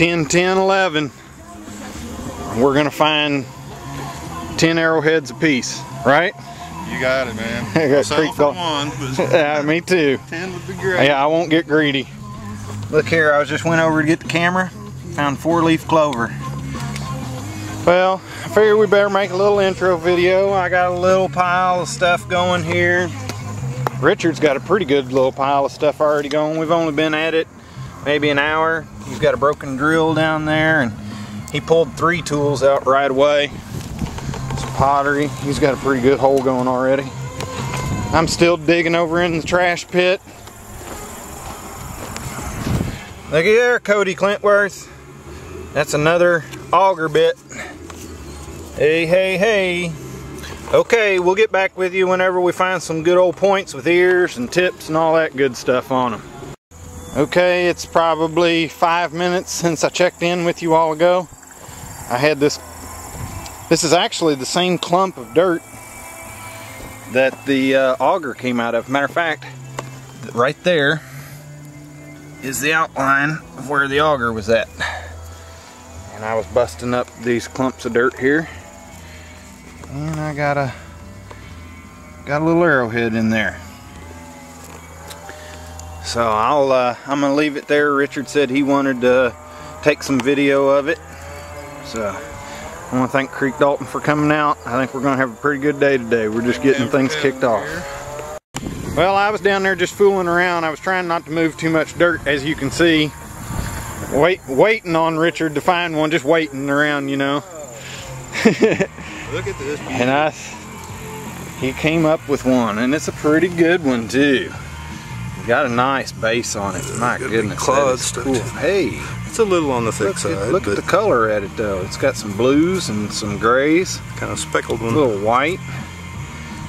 10, 10, 11. We're gonna find 10 arrowheads apiece, right? You got it, man. I got settle for one, but Yeah, me too. 10 would be great. Yeah, I won't get greedy. Look here, I just went over to get the camera, found four leaf clover. Well, I figured we better make a little intro video. I got a little pile of stuff going here. Richard's got a pretty good little pile of stuff already going. We've only been at it maybe an hour. He's got a broken drill down there and he pulled three tools out right away. Some pottery. He's got a pretty good hole going already. I'm still digging over in the trash pit. Look there, Cody Clintworth. That's another auger bit. Hey, hey, hey. Okay, we'll get back with you whenever we find some good old points with ears and tips and all that good stuff on them. Okay, it's probably five minutes since I checked in with you all ago. I had this, this is actually the same clump of dirt that the uh, auger came out of. Matter of fact, right there is the outline of where the auger was at. And I was busting up these clumps of dirt here. And I got a got a little arrowhead in there. So I'll uh, I'm gonna leave it there. Richard said he wanted to take some video of it. So I want to thank Creekdalton for coming out. I think we're gonna have a pretty good day today. We're just getting things kicked off. Well, I was down there just fooling around. I was trying not to move too much dirt, as you can see. Wait, waiting on Richard to find one, just waiting around, you know. Look at this. And I, he came up with one, and it's a pretty good one too. Got a nice base on it. My Good big goodness, that clawed is stuff, cool. Hey, It's a little on the thick look, side, at, look at the color at it though. It's got some blues and some grays, kind of speckled one. a little white.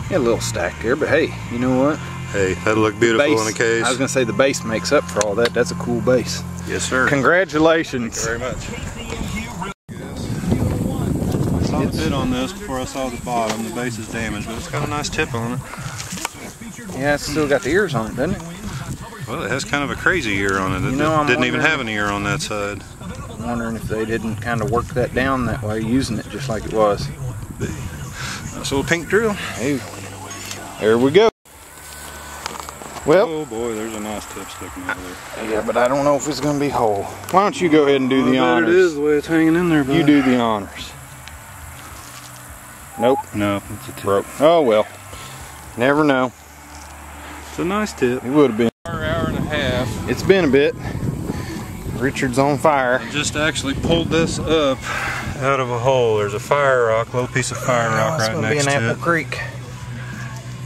Yeah, a little stack there, but hey, you know what? Hey, that'll look beautiful Base. in a case. I was gonna say the base makes up for all that. That's a cool base. yes, sir. Congratulations. Thank you very much. I saw the bit on this before I saw the bottom. The base is damaged, but it's got a nice tip on it. Yeah, it's still got the ears on it, doesn't it? Well, it has kind of a crazy ear on it. It You know, I'm didn't even have an ear on that side. I'm wondering if they didn't kind of work that down that way, using it just like it was. Nice little pink drill. Hey, there we go. Well, Oh boy, there's a nice tip sticking out there. yeah, but I don't know if it's gonna be whole. Why don't you go ahead and do the I bet honors? It is the way it's hanging in there, bud. You do the honors. Nope, No, it's a tip. broke. Oh well. Never know. It's a nice tip. It would have been. Hour, hour and a half. It's been a bit. Richard's on fire. Just actually pulled this up out of a hole. There's a fire rock, little piece of fire oh, rock it's right next be an Apple. Creek.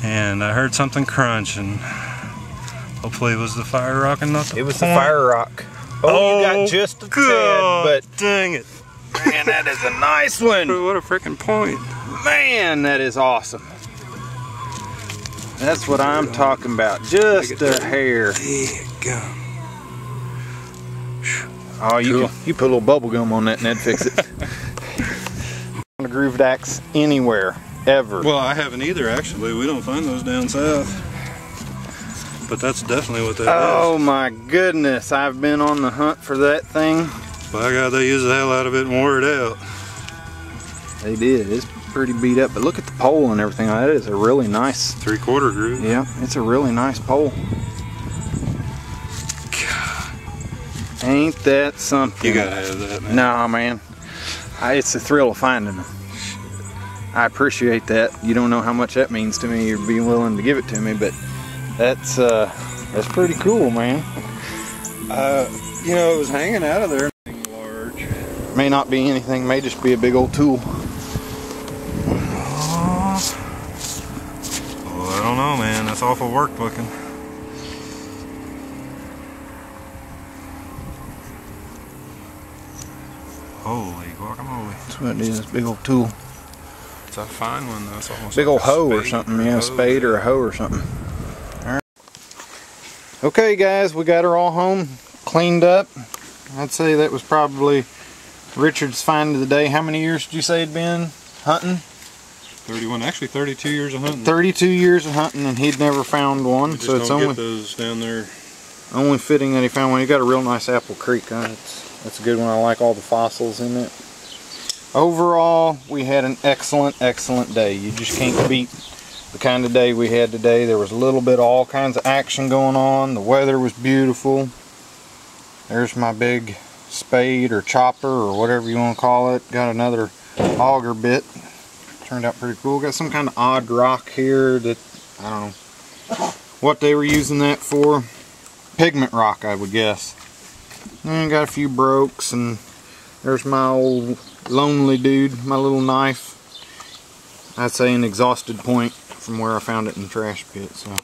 And I heard something crunch, and hopefully it was the fire rock and not the It was the fire rock. Oh, you Oh, got just a God, tad, dang it! but man, that is a nice one. What a freaking point! Man, that is awesome. That's what I'm talking about. Just a hair. Go. Oh, you Cool. can, you put a little bubble gum on that and that'd fix it. a grooved axe anywhere, ever. Well, I haven't either. Actually, we don't find those down south. But that's definitely what that is. oh my goodness, I've been on the hunt for that thing. By God, they use the hell out of it and wore it out. They did. It's pretty beat up, but look at the pole and everything. That is a really nice. Three quarter groove. Yeah, it's a really nice pole. Ain't that something? You gotta have that, man. Nah, man. I, it's a thrill of finding them. I appreciate that. You don't know how much that means to me. You're being willing to give it to me, but that's uh, that's pretty cool, man. Uh, you know, it was hanging out of there. Large. May not be anything. May just be a big old tool. Well, I don't know, man. That's awful work booking. Holy guacamole. That's what it is. Big old tool. It's a fine one, though. It's almost Big like old hoe or something. a Yeah, a spade or a hoe or something. All right. Okay, guys, we got her all home, cleaned up. I'd say that was probably Richard's find of the day. How many years did you say it'd been hunting? 31, actually 32 years of hunting. 32 years of hunting, and he'd never found one. So it's only get those down there Only fitting that he found one. He got a real nice Apple Creek uh, on it. That's a good one. I like all the fossils in it. Overall, we had an excellent, excellent day. You just can't beat the kind of day we had today. There was a little bit of all kinds of action going on. The weather was beautiful. There's my big spade or chopper or whatever you want to call it. Got another auger bit. Turned out pretty cool. Got some kind of odd rock here that, I don't know what they were using that for. Pigment rock, I would guess. And got a few brokes and there's my old lonely dude, my little knife. I'd say an exhausted point from where I found it in the trash pit. So,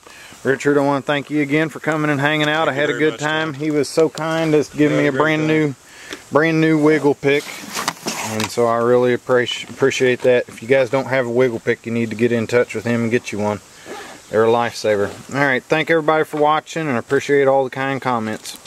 Richard, I want to thank you again for coming and hanging out. Thank I had a good time. He was so kind as to give me a brand time. new, brand new wiggle pick. And so I really appreciate appreciate that. If you guys don't have a wiggle pick, you need to get in touch with him and get you one. They're a lifesaver. All right, thank everybody for watching, and I appreciate all the kind comments.